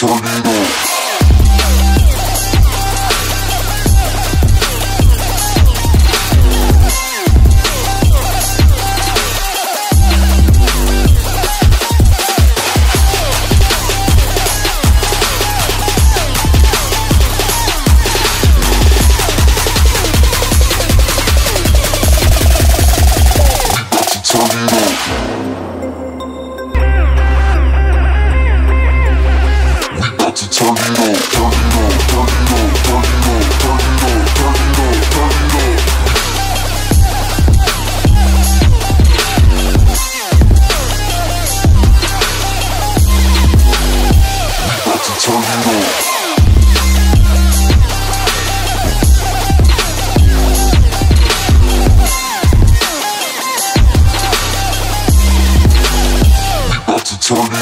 turn to turn it on. turn it up, turn it up,